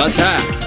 Attack!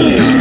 Yeah.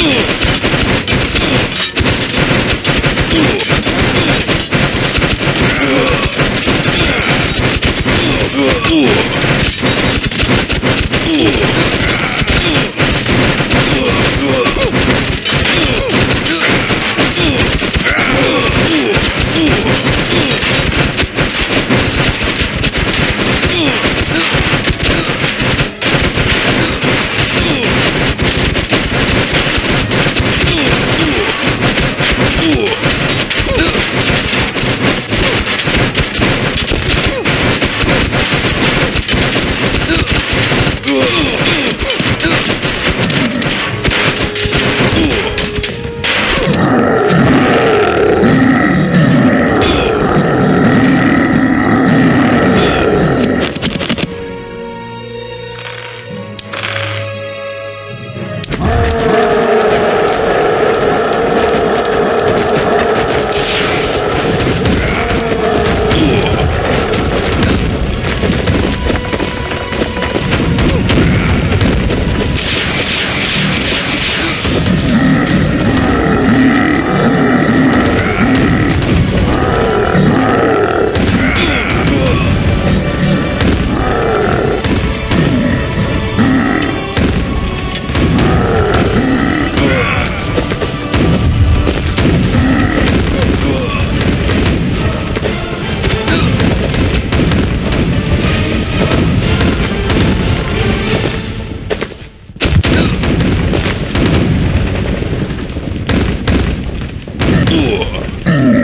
Ugh. Ugh.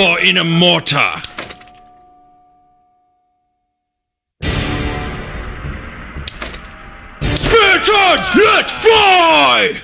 For in a mortar. Charge! Let fly!